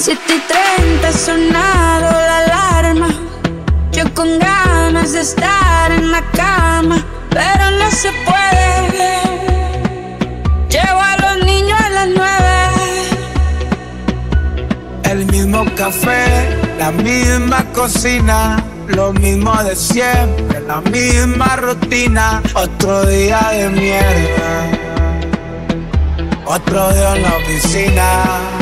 7 y 30 ha sonado la alarma. Yo con ganas de estar en la cama, pero no se puede. Llevo a los niños a las nueve. El mismo café, la misma cocina, lo mismo de siempre, la misma rutina. Otro día de mierda, otro día en la oficina.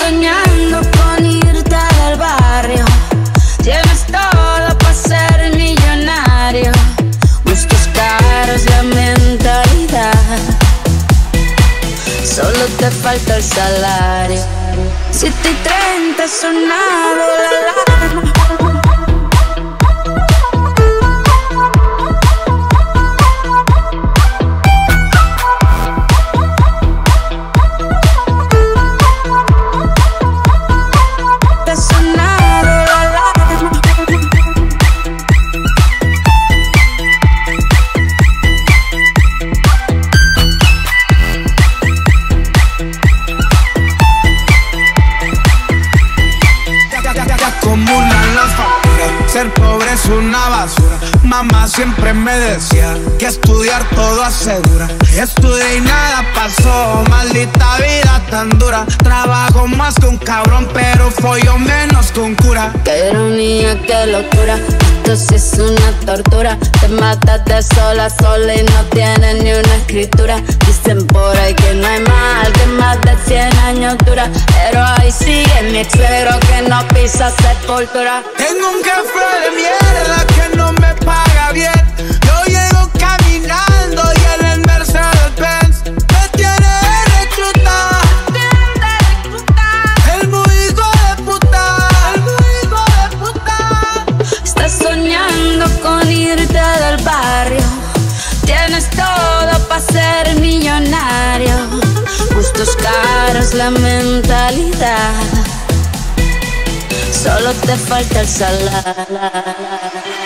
Soñando con irte del barrio. Tienes todo para ser millonario. Gustos caros, la mentalidad. Solo te falta el salario. 7 y 30 ha sonado la alarma. Ser pobre es una basura. Mamá siempre me decía que estudiar todo asegura. Estudié y nada pasó. Maldita vida tan dura. Trabajo más que un cabrón, pero follo menos con Qué ironía, qué locura. Esto sí es una tortura. Te matas de sola a sola y no tienes ni una escritura. Dicen por ahí que no hay mal, que más de 100 años dura. Pero ahí sigue mi suegro que no pisa sepultura. Tengo un café de mierda que no me paga la mentalidad. Solo te falta el salario.